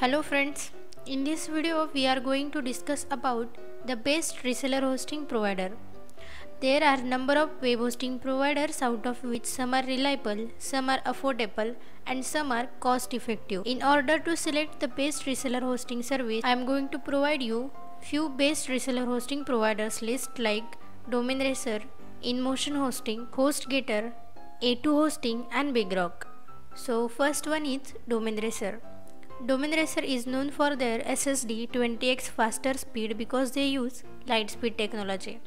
Hello friends, in this video we are going to discuss about the best reseller hosting provider. There are number of web hosting providers out of which some are reliable, some are affordable and some are cost effective. In order to select the best reseller hosting service, I am going to provide you few best reseller hosting providers list like Domain Racer, InMotion Hosting, HostGator, A2 Hosting and BigRock. So first one is Domain Racer. Domain Racer is known for their SSD 20x faster speed because they use LiteSpeed technology.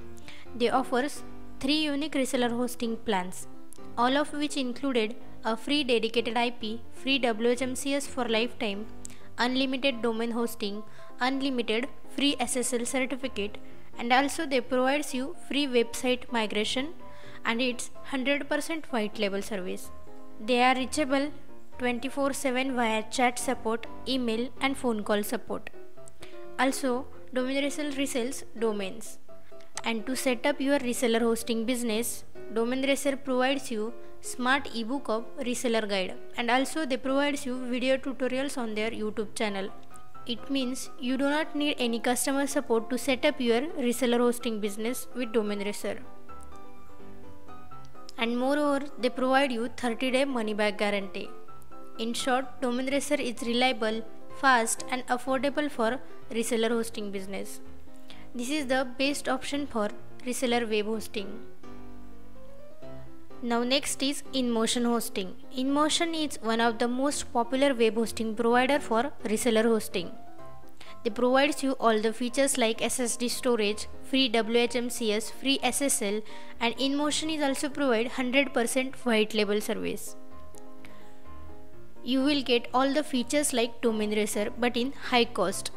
They offers three unique reseller hosting plans, all of which included a free dedicated IP, free WHMCS for lifetime, unlimited domain hosting, unlimited free SSL certificate, and also they provides you free website migration and it's 100% white label service. They are reachable 24 7 via chat support, email, and phone call support. Also, Domain Resell resells domains. And to set up your reseller hosting business, Domain Racer provides you smart ebook of reseller guide and also they provides you video tutorials on their YouTube channel. It means you do not need any customer support to set up your reseller hosting business with Domain Racer. And moreover, they provide you 30 day money back guarantee. In short, Domain Racer is reliable, fast and affordable for reseller hosting business. This is the best option for reseller web hosting. Now next is InMotion Hosting. InMotion is one of the most popular web hosting provider for reseller hosting. They provides you all the features like SSD storage, free WHMCS, free SSL and InMotion is also provide 100% white label service. You will get all the features like Domain but in high cost.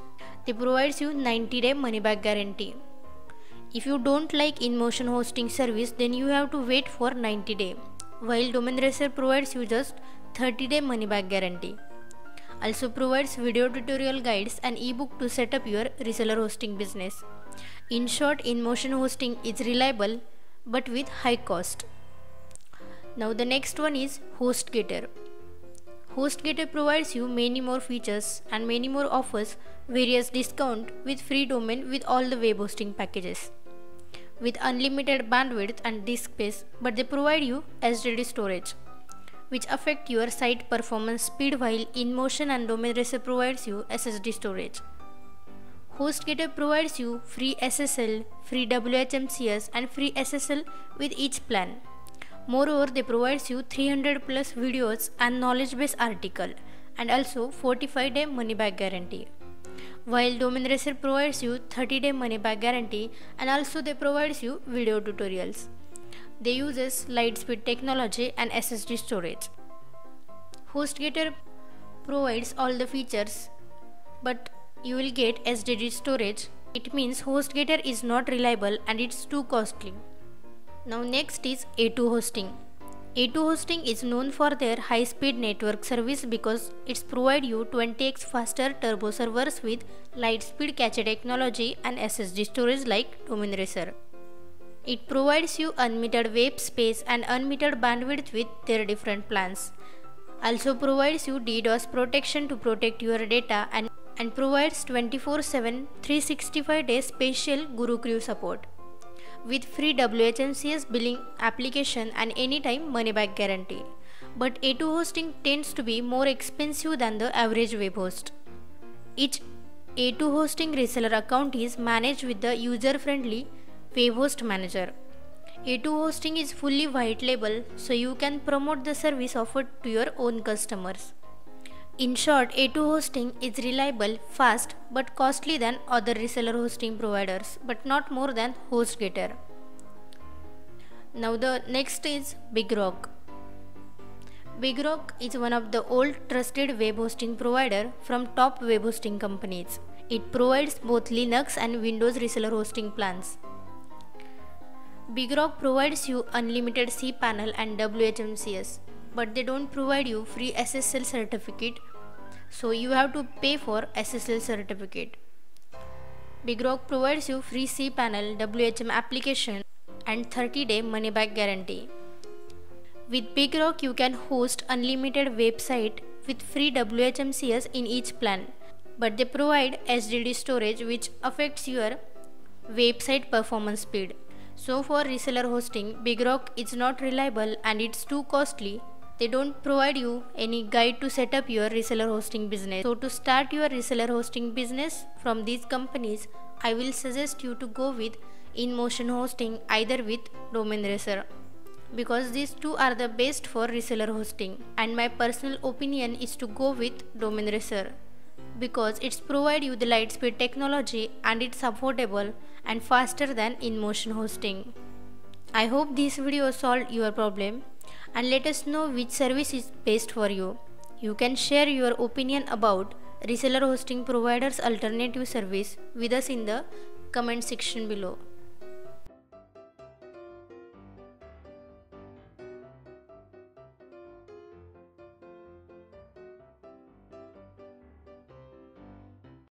They provides you 90 day money back guarantee. If you don't like InMotion hosting service then you have to wait for 90 day while Domain provides you just 30 day money back guarantee. Also provides video tutorial guides and ebook to set up your reseller hosting business. In short, InMotion hosting is reliable but with high cost. Now the next one is HostGator. HostGator provides you many more features and many more offers various discount with free domain with all the web hosting packages with unlimited bandwidth and disk space but they provide you SSD storage which affect your site performance speed while InMotion and Domain Racer provides you SSD storage. HostGator provides you free SSL, free WHMCS and free SSL with each plan. Moreover, they provides you 300 plus videos and knowledge base article and also 45 day money back guarantee. While Domain Racer provides you 30 day money back guarantee and also they provides you video tutorials. They uses LiteSpeed technology and SSD storage. HostGator provides all the features but you will get SSD storage. It means HostGator is not reliable and it's too costly. Now next is A2 hosting. A2 hosting is known for their high speed network service because it's provide you 20x faster turbo servers with LiteSpeed cache technology and SSD storage like Domain Racer. It provides you unlimited web space and unlimited bandwidth with their different plans. Also provides you DDoS protection to protect your data and, and provides 24/7 365 days special Guru Crew support with free WHMCS billing application and anytime money back guarantee. But A2 hosting tends to be more expensive than the average web host. Each A2 hosting reseller account is managed with the user friendly web host manager. A2 hosting is fully white label so you can promote the service offered to your own customers. In short, A2 hosting is reliable, fast, but costly than other reseller hosting providers, but not more than HostGator. Now the next is BigRock. BigRock is one of the old trusted web hosting provider from top web hosting companies. It provides both Linux and Windows reseller hosting plans. BigRock provides you unlimited cPanel and WHMCS but they don't provide you free SSL certificate so you have to pay for SSL certificate. BigRock provides you free cPanel WHM application and 30 day money back guarantee. With BigRock you can host unlimited website with free WHMCS in each plan but they provide HDD storage which affects your website performance speed. So for reseller hosting, BigRock is not reliable and it's too costly. They don't provide you any guide to set up your reseller hosting business. So to start your reseller hosting business from these companies, I will suggest you to go with InMotion hosting either with Domain because these two are the best for reseller hosting and my personal opinion is to go with Domain because it's provide you the LiteSpeed technology and it's affordable and faster than InMotion hosting. I hope this video solved your problem and let us know which service is best for you. You can share your opinion about reseller hosting providers alternative service with us in the comment section below.